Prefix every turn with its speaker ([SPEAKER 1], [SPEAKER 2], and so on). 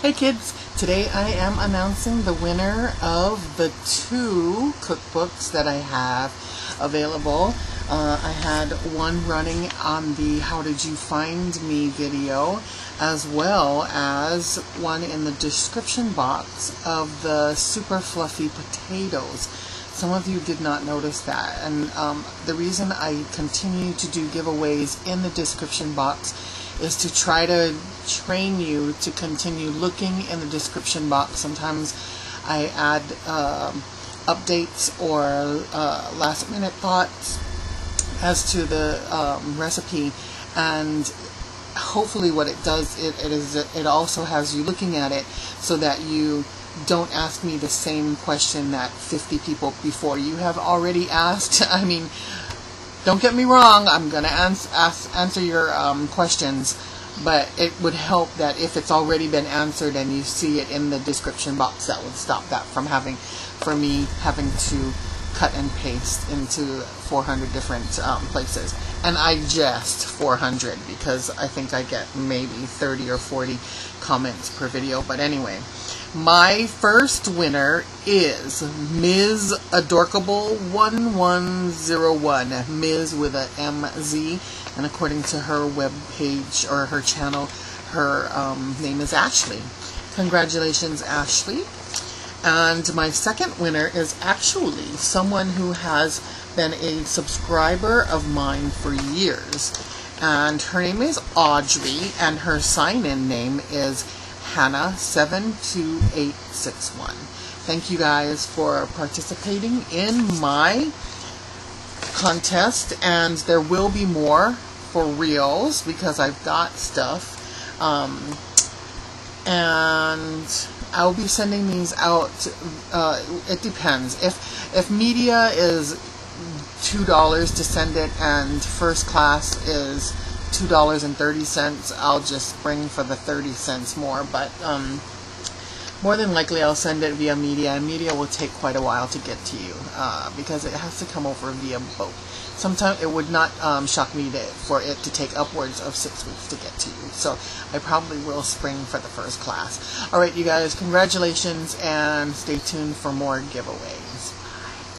[SPEAKER 1] Hey kids, today I am announcing the winner of the two cookbooks that I have available. Uh, I had one running on the How Did You Find Me video, as well as one in the description box of the super fluffy potatoes. Some of you did not notice that, and um, the reason I continue to do giveaways in the description box is to try to train you to continue looking in the description box. Sometimes I add uh, updates or uh, last minute thoughts as to the um, recipe and hopefully what it does it, it is it also has you looking at it so that you don't ask me the same question that 50 people before you have already asked i mean don't get me wrong i'm going to ans- ask, answer your um, questions but it would help that if it's already been answered and you see it in the description box that would stop that from having for me having to cut and paste into 400 different um, places. And I just 400 because I think I get maybe 30 or 40 comments per video but anyway my first winner is Ms. Adorkable 1101 Ms. with a M-Z and according to her web page or her channel her um, name is Ashley congratulations Ashley and my second winner is actually someone who has been a subscriber of mine for years. And her name is Audrey, and her sign in name is Hannah72861. Thank you guys for participating in my contest, and there will be more for reals because I've got stuff. Um, and I'll be sending these out. Uh, it depends. If if media is two dollars to send it, and first class is two dollars and thirty cents, I'll just spring for the thirty cents more. But um, more than likely, I'll send it via media, and media will take quite a while to get to you uh, because it has to come over via boat. Sometimes it would not um, shock me to, for it to take upwards of six weeks to get to you. So I probably will spring for the first class. All right, you guys, congratulations, and stay tuned for more giveaways.